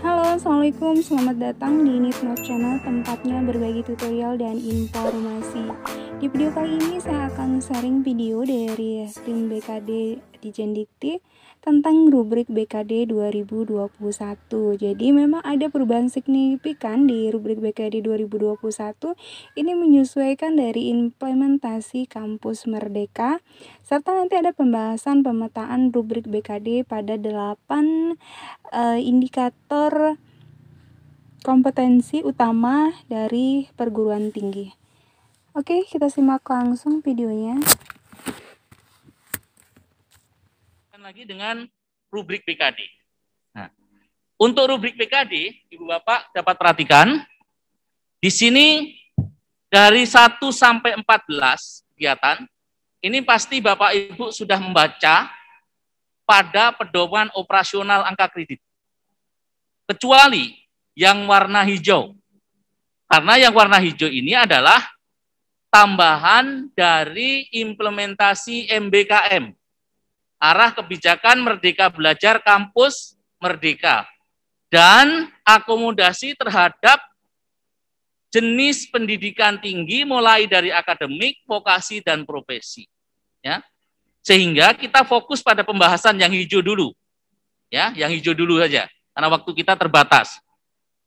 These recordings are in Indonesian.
Halo, Assalamualaikum. Selamat datang di Nitnot Channel, tempatnya berbagi tutorial dan informasi. Di video kali ini saya akan sharing video dari tim BKD di Jendikti tentang rubrik BKD 2021. Jadi memang ada perubahan signifikan di rubrik BKD 2021. Ini menyesuaikan dari implementasi kampus Merdeka serta nanti ada pembahasan pemetaan rubrik BKD pada 8 uh, eh, indikator kompetensi utama dari perguruan tinggi. Oke, kita simak langsung videonya. lagi dengan rubrik BKD. Nah, untuk rubrik BKD, Ibu Bapak dapat perhatikan, di sini dari 1 sampai 14 kegiatan, ini pasti Bapak Ibu sudah membaca pada pedoman operasional angka kredit. Kecuali yang warna hijau. Karena yang warna hijau ini adalah tambahan dari implementasi MBKM arah kebijakan Merdeka Belajar Kampus Merdeka dan akomodasi terhadap jenis pendidikan tinggi mulai dari akademik, vokasi dan profesi. Ya. Sehingga kita fokus pada pembahasan yang hijau dulu. Ya, yang hijau dulu saja karena waktu kita terbatas.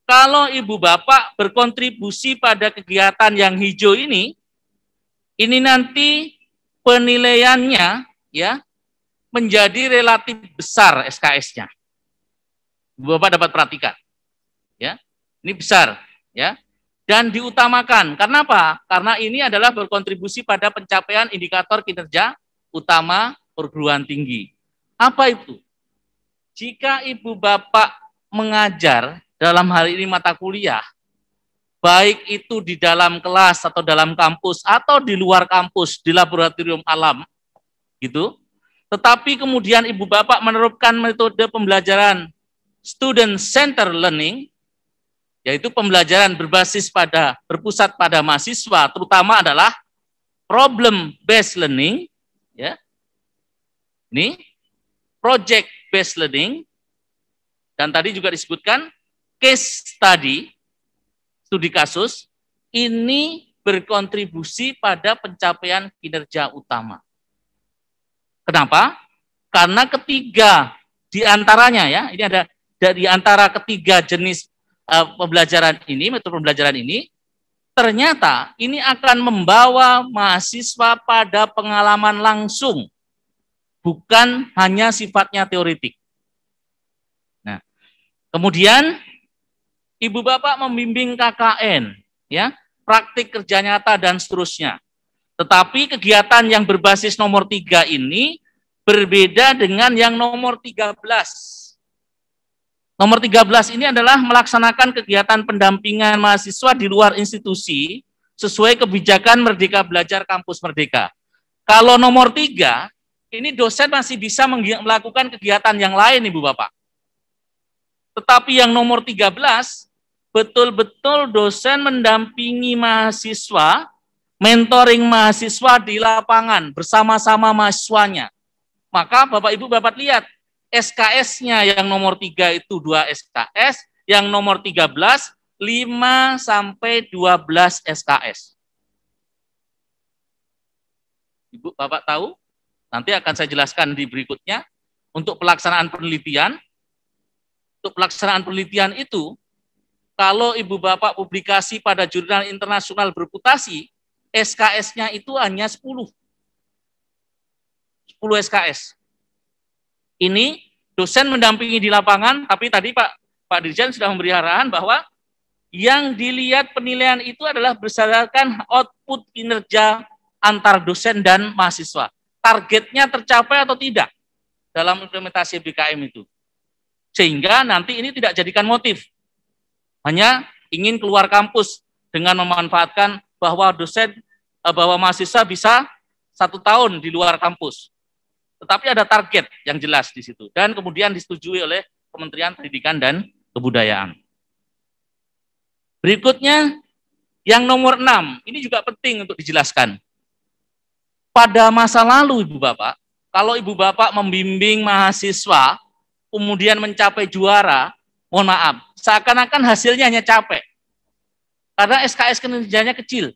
Kalau ibu bapak berkontribusi pada kegiatan yang hijau ini, ini nanti penilaiannya ya menjadi relatif besar SKS-nya. Bapak dapat perhatikan. Ya. Ini besar, ya. Dan diutamakan. Karena apa? Karena ini adalah berkontribusi pada pencapaian indikator kinerja utama perguruan tinggi. Apa itu? Jika ibu bapak mengajar dalam hal ini mata kuliah, baik itu di dalam kelas atau dalam kampus atau di luar kampus di laboratorium alam, gitu, tetapi kemudian ibu bapak menerapkan metode pembelajaran student center learning, yaitu pembelajaran berbasis pada berpusat pada mahasiswa, terutama adalah problem based learning, ya. Ini project based learning dan tadi juga disebutkan case study, studi kasus ini berkontribusi pada pencapaian kinerja utama. Kenapa? Karena ketiga di antaranya ya, ini ada dari antara ketiga jenis uh, pembelajaran ini, metode pembelajaran ini, ternyata ini akan membawa mahasiswa pada pengalaman langsung, bukan hanya sifatnya teoritik. Nah, kemudian ibu bapak membimbing KKN, ya, praktik kerja nyata dan seterusnya. Tetapi kegiatan yang berbasis nomor tiga ini berbeda dengan yang nomor 13. Nomor 13 ini adalah melaksanakan kegiatan pendampingan mahasiswa di luar institusi sesuai kebijakan Merdeka Belajar Kampus Merdeka. Kalau nomor 3, ini dosen masih bisa melakukan kegiatan yang lain Ibu Bapak. Tetapi yang nomor 13, betul-betul dosen mendampingi mahasiswa mentoring mahasiswa di lapangan bersama-sama mahasiswanya. Maka Bapak Ibu Bapak lihat SKS-nya yang nomor 3 itu 2 SKS, yang nomor 13 5 sampai 12 SKS. Ibu Bapak tahu? Nanti akan saya jelaskan di berikutnya. Untuk pelaksanaan penelitian, untuk pelaksanaan penelitian itu, kalau Ibu Bapak publikasi pada jurnal internasional berputasi, SKS-nya itu hanya 10. 10 SKS. Ini dosen mendampingi di lapangan, tapi tadi Pak Pak Dirjen sudah memberi arahan bahwa yang dilihat penilaian itu adalah berdasarkan output kinerja antar dosen dan mahasiswa. Targetnya tercapai atau tidak dalam implementasi BKM itu. Sehingga nanti ini tidak jadikan motif. Hanya ingin keluar kampus dengan memanfaatkan bahwa dosen eh, bahwa mahasiswa bisa satu tahun di luar kampus. Tetapi ada target yang jelas di situ dan kemudian disetujui oleh Kementerian Pendidikan dan Kebudayaan. Berikutnya yang nomor enam, ini juga penting untuk dijelaskan. Pada masa lalu Ibu Bapak, kalau Ibu Bapak membimbing mahasiswa kemudian mencapai juara, mohon maaf, seakan-akan hasilnya hanya capek. Karena SKS kinerjanya kecil.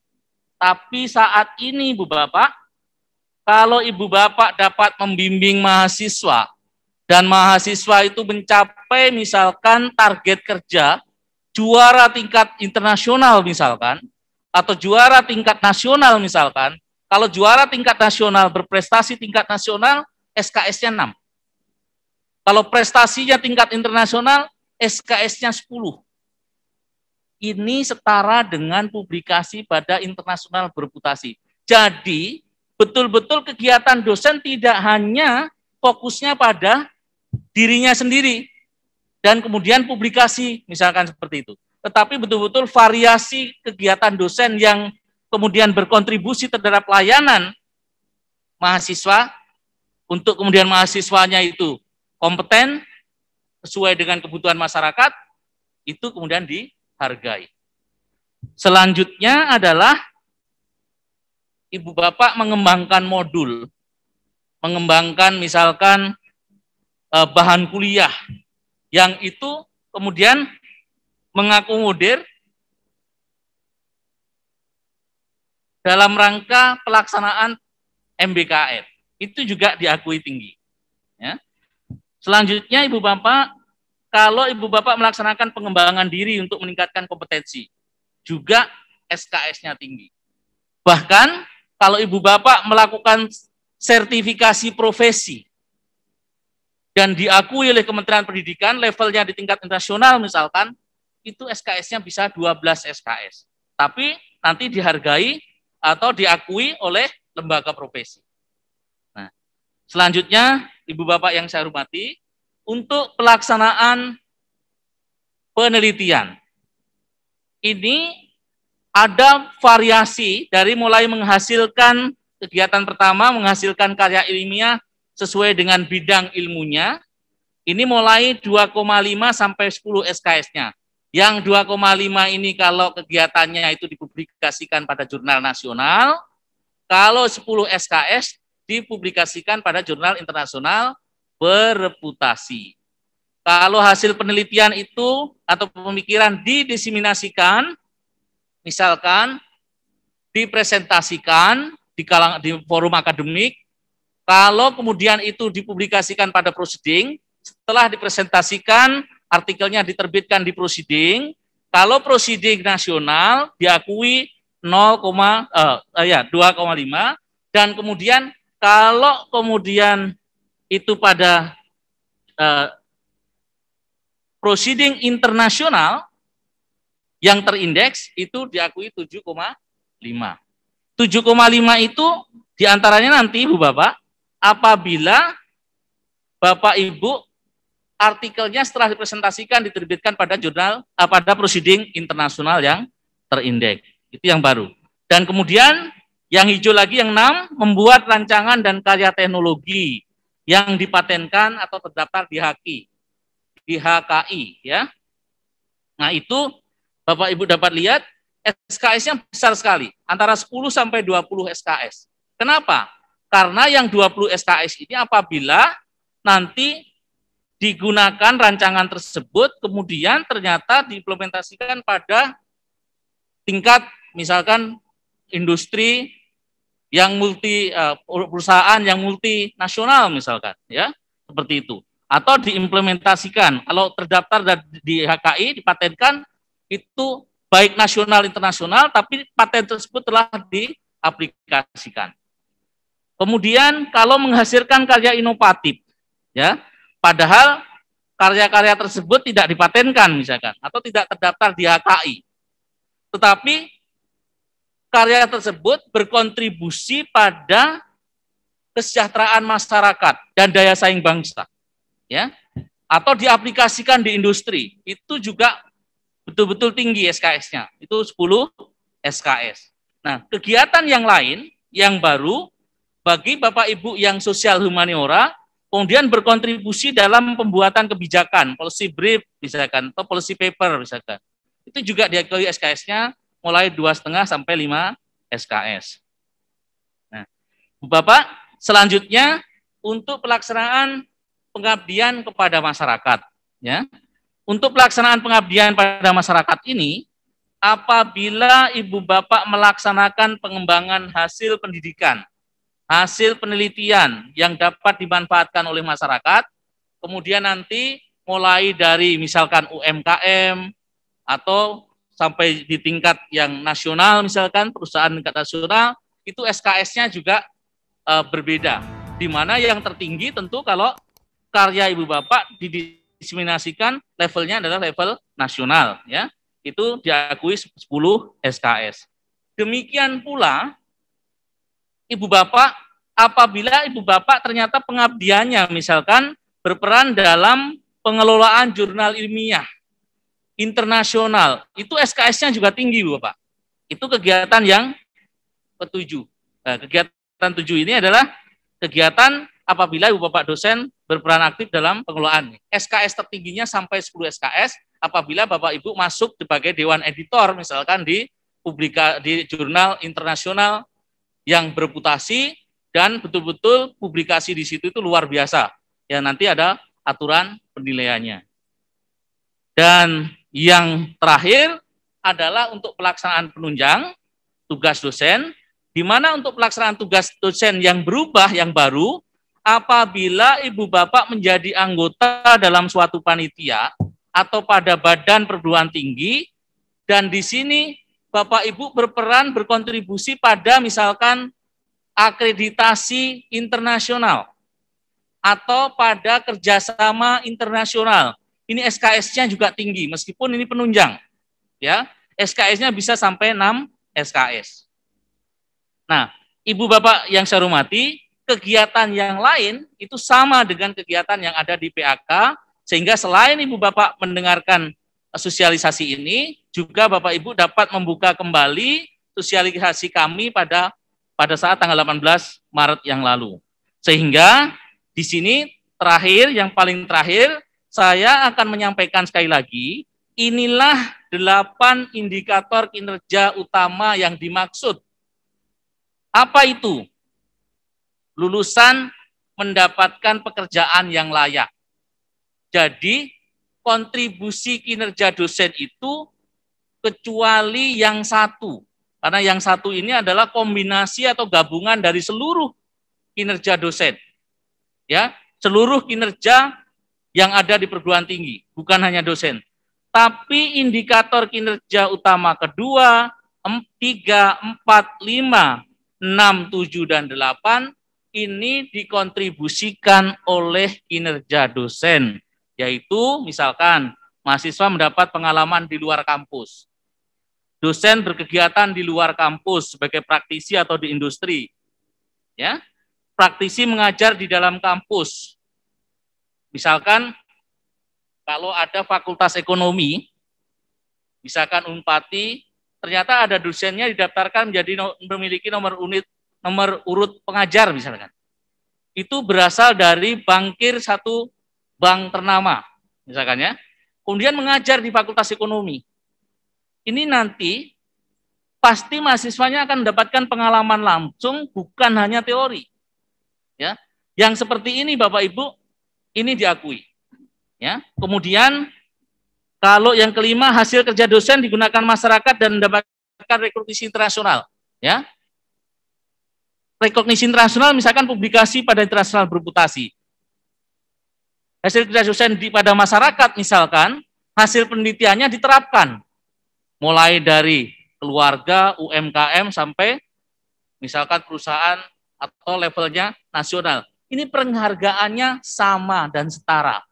Tapi saat ini Ibu Bapak, kalau Ibu Bapak dapat membimbing mahasiswa dan mahasiswa itu mencapai misalkan target kerja juara tingkat internasional misalkan atau juara tingkat nasional misalkan, kalau juara tingkat nasional berprestasi tingkat nasional SKS-nya 6. Kalau prestasinya tingkat internasional SKS-nya 10. Ini setara dengan publikasi pada internasional berputasi. Jadi, betul-betul kegiatan dosen tidak hanya fokusnya pada dirinya sendiri dan kemudian publikasi, misalkan seperti itu. Tetapi betul-betul variasi kegiatan dosen yang kemudian berkontribusi terhadap layanan mahasiswa untuk kemudian mahasiswanya itu kompeten sesuai dengan kebutuhan masyarakat, itu kemudian di hargai. Selanjutnya adalah ibu bapak mengembangkan modul, mengembangkan misalkan eh, bahan kuliah yang itu kemudian mengakomodir dalam rangka pelaksanaan MBKM. Itu juga diakui tinggi. Ya. Selanjutnya Ibu Bapak kalau ibu bapak melaksanakan pengembangan diri untuk meningkatkan kompetensi, juga SKS-nya tinggi. Bahkan kalau ibu bapak melakukan sertifikasi profesi dan diakui oleh Kementerian Pendidikan levelnya di tingkat internasional misalkan, itu SKS-nya bisa 12 SKS. Tapi nanti dihargai atau diakui oleh lembaga profesi. Nah, selanjutnya Ibu Bapak yang saya hormati, untuk pelaksanaan penelitian. Ini ada variasi dari mulai menghasilkan kegiatan pertama, menghasilkan karya ilmiah sesuai dengan bidang ilmunya. Ini mulai 2,5 sampai 10 SKS-nya. Yang 2,5 ini kalau kegiatannya itu dipublikasikan pada jurnal nasional, kalau 10 SKS dipublikasikan pada jurnal internasional bereputasi. Kalau hasil penelitian itu atau pemikiran didisiminasikan, misalkan dipresentasikan di kalang di forum akademik, kalau kemudian itu dipublikasikan pada proceeding, setelah dipresentasikan, artikelnya diterbitkan di proceeding, kalau proceeding nasional diakui 0, uh, ya 2,5 dan kemudian kalau kemudian itu pada uh, proceeding internasional yang terindeks itu diakui 7,5. 7,5 itu di antaranya nanti Ibu Bapak, apabila Bapak Ibu artikelnya setelah dipresentasikan diterbitkan pada jurnal uh, pada proceeding internasional yang terindeks. Itu yang baru. Dan kemudian yang hijau lagi yang enam membuat rancangan dan karya teknologi yang dipatenkan atau terdaftar di HKI, di HKI ya. Nah, itu Bapak Ibu dapat lihat SKS-nya besar sekali, antara 10 sampai 20 SKS. Kenapa? Karena yang 20 SKS ini apabila nanti digunakan rancangan tersebut kemudian ternyata diimplementasikan pada tingkat misalkan industri yang multi uh, perusahaan yang multinasional misalkan ya seperti itu. Atau diimplementasikan. Kalau terdaftar di HKI dipatenkan itu baik nasional internasional tapi paten tersebut telah diaplikasikan. Kemudian kalau menghasilkan karya inovatif ya padahal karya-karya tersebut tidak dipatenkan misalkan atau tidak terdaftar di HKI tetapi karya tersebut berkontribusi pada kesejahteraan masyarakat dan daya saing bangsa. Ya. Atau diaplikasikan di industri, itu juga betul-betul tinggi SKS-nya. Itu 10 SKS. Nah, kegiatan yang lain yang baru bagi Bapak Ibu yang sosial humaniora kemudian berkontribusi dalam pembuatan kebijakan, policy brief misalkan atau policy paper misalkan. Itu juga diakui SKS-nya mulai dua setengah sampai 5 SKS. Nah, Bapak, selanjutnya untuk pelaksanaan pengabdian kepada masyarakat, ya. untuk pelaksanaan pengabdian pada masyarakat ini, apabila ibu bapak melaksanakan pengembangan hasil pendidikan, hasil penelitian yang dapat dimanfaatkan oleh masyarakat, kemudian nanti mulai dari misalkan UMKM atau sampai di tingkat yang nasional misalkan perusahaan tingkat nasional itu SKS-nya juga e, berbeda. Di mana yang tertinggi tentu kalau karya ibu bapak di diseminasikan levelnya adalah level nasional ya. Itu diakui 10 SKS. Demikian pula ibu bapak apabila ibu bapak ternyata pengabdiannya misalkan berperan dalam pengelolaan jurnal ilmiah internasional, itu SKS-nya juga tinggi, Bapak. Itu kegiatan yang ketujuh. Nah, kegiatan tujuh ini adalah kegiatan apabila Ibu Bapak dosen berperan aktif dalam pengelolaan. SKS tertingginya sampai 10 SKS apabila Bapak Ibu masuk sebagai dewan editor misalkan di publika di jurnal internasional yang bereputasi dan betul-betul publikasi di situ itu luar biasa. Ya nanti ada aturan penilaiannya. Dan yang terakhir adalah untuk pelaksanaan penunjang tugas dosen, di mana untuk pelaksanaan tugas dosen yang berubah, yang baru, apabila ibu bapak menjadi anggota dalam suatu panitia atau pada badan perguruan tinggi dan di sini bapak ibu berperan berkontribusi pada misalkan akreditasi internasional atau pada kerjasama internasional. Ini SKS-nya juga tinggi meskipun ini penunjang. Ya, SKS-nya bisa sampai 6 SKS. Nah, Ibu Bapak yang saya hormati, kegiatan yang lain itu sama dengan kegiatan yang ada di PAK, sehingga selain Ibu Bapak mendengarkan sosialisasi ini, juga Bapak Ibu dapat membuka kembali sosialisasi kami pada pada saat tanggal 18 Maret yang lalu. Sehingga di sini terakhir, yang paling terakhir, saya akan menyampaikan sekali lagi, inilah delapan indikator kinerja utama yang dimaksud. Apa itu? lulusan mendapatkan pekerjaan yang layak. Jadi, kontribusi kinerja dosen itu kecuali yang satu. Karena yang satu ini adalah kombinasi atau gabungan dari seluruh kinerja dosen. Ya, seluruh kinerja yang ada di perguruan tinggi, bukan hanya dosen. Tapi indikator kinerja utama kedua, tiga, empat, lima, enam, tujuh, dan delapan ini dikontribusikan oleh kinerja dosen, yaitu misalkan mahasiswa mendapat pengalaman di luar kampus, dosen berkegiatan di luar kampus sebagai praktisi atau di industri, ya, praktisi mengajar di dalam kampus, misalkan kalau ada fakultas ekonomi, misalkan Unpati, ternyata ada dosennya didaftarkan menjadi memiliki nomor unit nomor urut pengajar misalkan. Itu berasal dari bankir satu bank ternama, misalkan ya. Kemudian mengajar di Fakultas Ekonomi. Ini nanti pasti mahasiswanya akan mendapatkan pengalaman langsung bukan hanya teori. Ya. Yang seperti ini Bapak Ibu ini diakui. Ya. Kemudian kalau yang kelima hasil kerja dosen digunakan masyarakat dan mendapatkan rekrutasi internasional, ya rekognisi internasional misalkan publikasi pada internasional berputasi. Hasil kerja dosen di pada masyarakat misalkan hasil penelitiannya diterapkan mulai dari keluarga, UMKM sampai misalkan perusahaan atau levelnya nasional. Ini penghargaannya sama dan setara.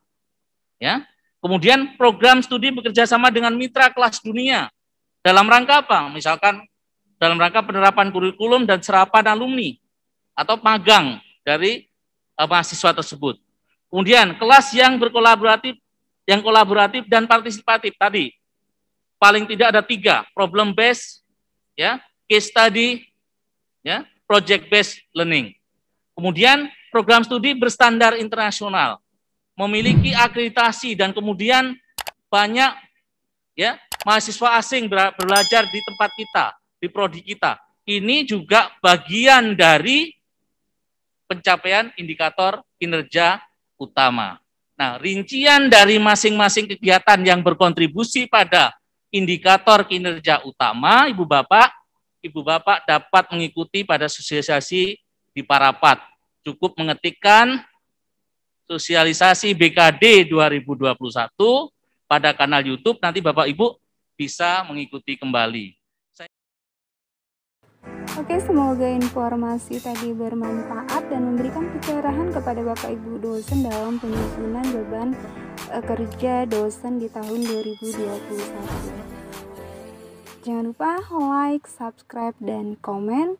Ya. Kemudian program studi bekerja sama dengan mitra kelas dunia. Dalam rangka apa? Misalkan dalam rangka penerapan kurikulum dan serapan alumni atau magang dari uh, mahasiswa tersebut. Kemudian kelas yang berkolaboratif, yang kolaboratif dan partisipatif tadi paling tidak ada tiga problem based, ya, case study, ya, project based learning. Kemudian program studi berstandar internasional, memiliki akreditasi dan kemudian banyak ya mahasiswa asing belajar di tempat kita, di prodi kita. Ini juga bagian dari pencapaian indikator kinerja utama. Nah, rincian dari masing-masing kegiatan yang berkontribusi pada indikator kinerja utama, Ibu Bapak, Ibu Bapak dapat mengikuti pada sosialisasi di Parapat. Cukup mengetikkan sosialisasi BKD 2021 pada kanal YouTube, nanti Bapak Ibu bisa mengikuti kembali. Oke, semoga informasi tadi bermanfaat dan memberikan pencerahan kepada Bapak Ibu dosen dalam penyusunan beban e, kerja dosen di tahun 2021. Jangan lupa like, subscribe, dan komen.